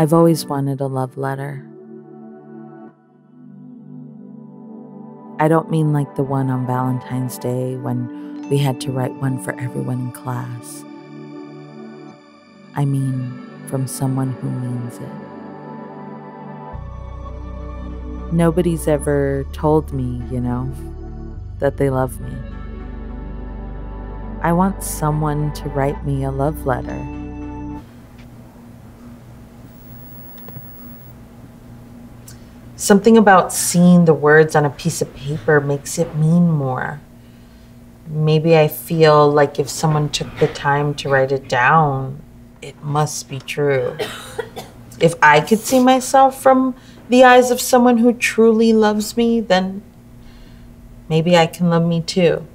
I've always wanted a love letter. I don't mean like the one on Valentine's Day when we had to write one for everyone in class. I mean from someone who means it. Nobody's ever told me, you know, that they love me. I want someone to write me a love letter. Something about seeing the words on a piece of paper makes it mean more. Maybe I feel like if someone took the time to write it down, it must be true. if I could see myself from the eyes of someone who truly loves me, then maybe I can love me too.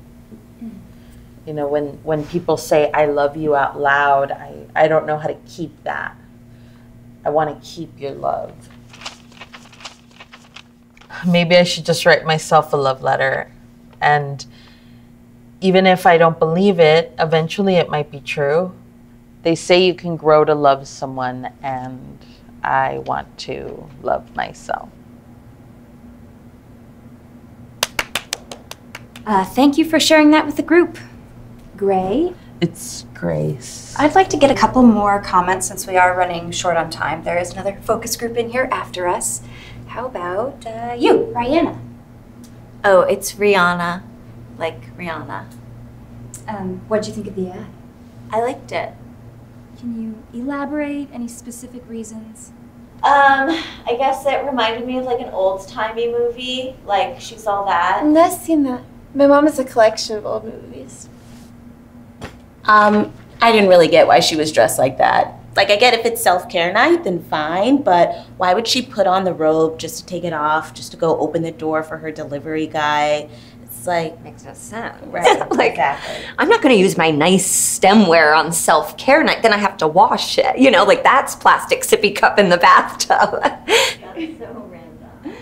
You know, when, when people say, I love you out loud, I, I don't know how to keep that. I want to keep your love. Maybe I should just write myself a love letter. And even if I don't believe it, eventually it might be true. They say you can grow to love someone, and I want to love myself. Uh, thank you for sharing that with the group. Gray? It's Grace. I'd like to get a couple more comments since we are running short on time. There is another focus group in here after us. How about uh, you, Rihanna? Oh, it's Rihanna. Like Rihanna. Um, what'd you think of the ad? I liked it. Can you elaborate? Any specific reasons? Um, I guess it reminded me of like an old timey movie. Like she's all that. I've never seen that. My mom has a collection of old movies. Um, I didn't really get why she was dressed like that. Like, I get if it's self care night, then fine, but why would she put on the robe just to take it off, just to go open the door for her delivery guy? It's like. Makes no sense. Right. like, exactly. I'm not going to use my nice stemware on self care night. Then I have to wash it. You know, like that's plastic sippy cup in the bathtub. That's so random.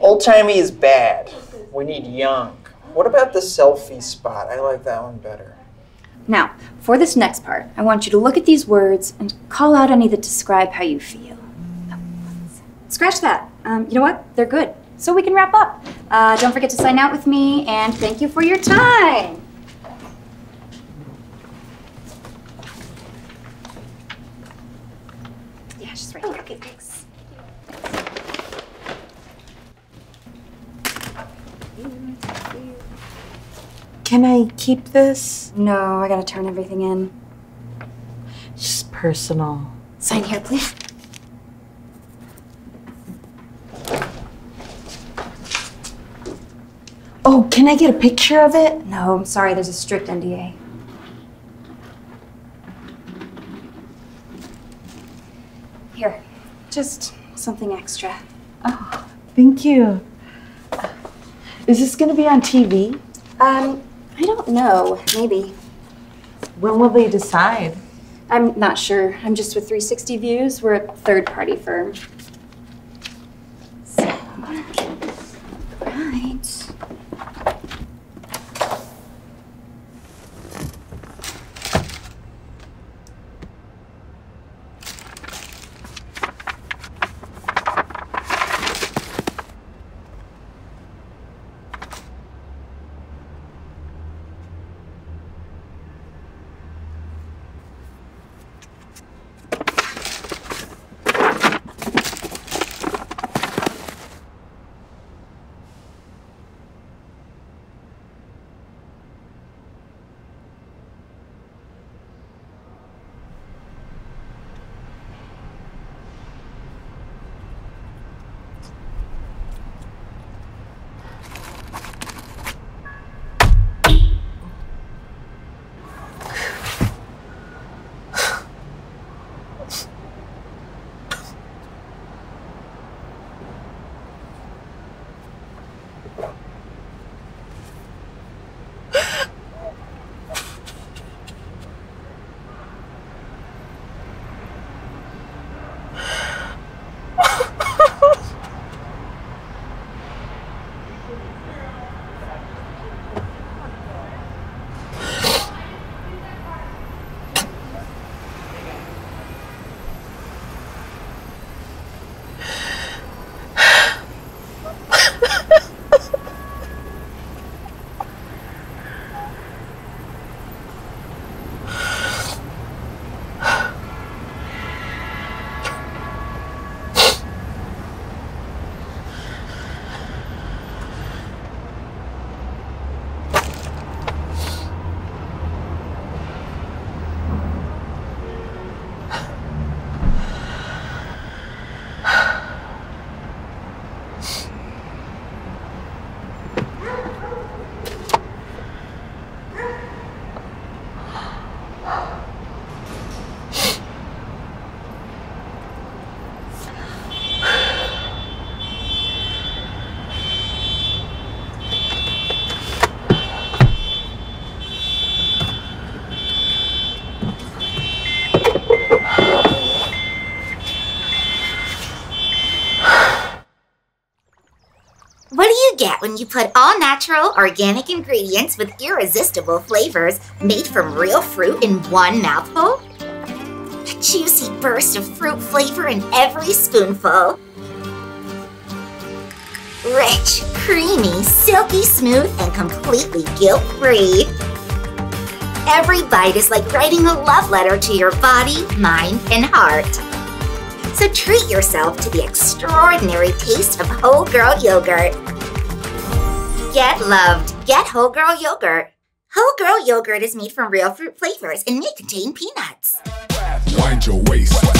Old timey is bad. We need young. What about the selfie spot? I like that one better. Now, for this next part, I want you to look at these words and call out any that describe how you feel. Scratch that. Um, you know what? They're good. So we can wrap up. Uh, don't forget to sign out with me, and thank you for your time. Yeah, she's right here. Okay, thanks. Can I keep this? No, I gotta turn everything in. It's Just personal. Sign here, please. Oh, can I get a picture of it? No, I'm sorry, there's a strict NDA. Here, just something extra. Oh, thank you. Is this going to be on TV? Um, I don't know. Maybe. When will they decide? I'm not sure. I'm just with 360 Views. We're a third party firm. So, right. Get when you put all natural, organic ingredients with irresistible flavors made from real fruit in one mouthful? A juicy burst of fruit flavor in every spoonful. Rich, creamy, silky smooth, and completely guilt free. Every bite is like writing a love letter to your body, mind, and heart. So treat yourself to the extraordinary taste of whole girl yogurt. Get loved. Get whole girl yogurt. Whole girl yogurt is made from real fruit flavors and may contain peanuts. Wind your waist.